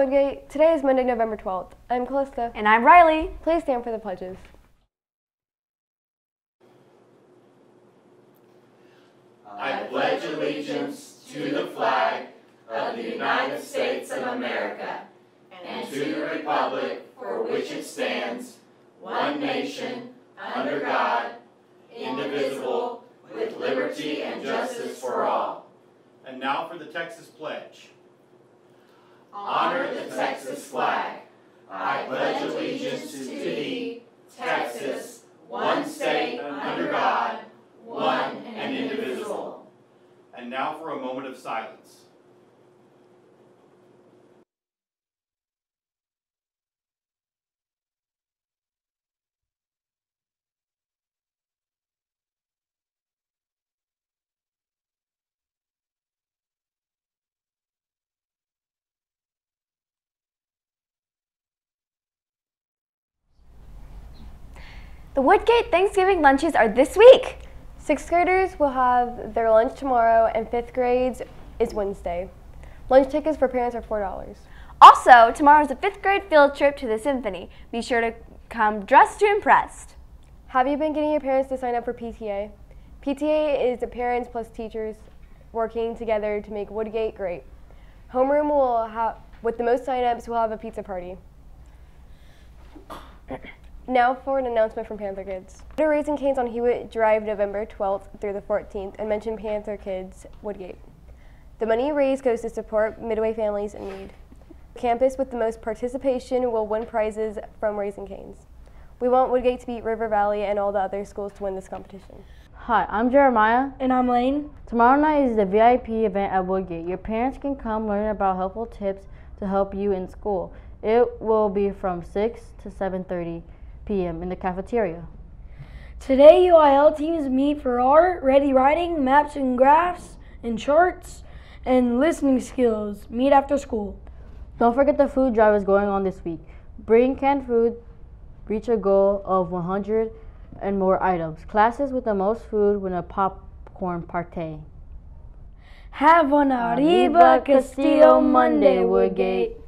Hello, Woodgate. Today is Monday, November 12th. I'm Callista. And I'm Riley. Please stand for the pledges. I pledge allegiance to the flag of the United States of America and to the republic for which it stands, one nation, under God, indivisible, with liberty and justice for all. And now for the Texas Pledge. Texas flag. I pledge allegiance to thee, Texas, one state under God, one and indivisible. And now for a moment of silence. The Woodgate Thanksgiving lunches are this week. Sixth graders will have their lunch tomorrow, and fifth grades is Wednesday. Lunch tickets for parents are $4. Also, tomorrow is a fifth grade field trip to the symphony. Be sure to come dressed to impress. Have you been getting your parents to sign up for PTA? PTA is the parents plus teachers working together to make Woodgate great. Homeroom will have, with the most signups, will have a pizza party. Now for an announcement from Panther Kids. Go to Raising Canes on Hewitt Drive November 12th through the 14th and mention Panther Kids Woodgate. The money raised goes to support Midway families in need. Campus with the most participation will win prizes from Raising Canes. We want Woodgate to beat River Valley and all the other schools to win this competition. Hi, I'm Jeremiah. And I'm Lane. Tomorrow night is the VIP event at Woodgate. Your parents can come learn about helpful tips to help you in school. It will be from 6 to 7:30 p.m. in the cafeteria. Today, UIL teams meet for art, ready writing, maps and graphs, and charts, and listening skills. Meet after school. Don't forget the food drive is going on this week. Bring canned food, reach a goal of 100 and more items. Classes with the most food win a popcorn party. Have an Arriba Castillo Monday, Woodgate.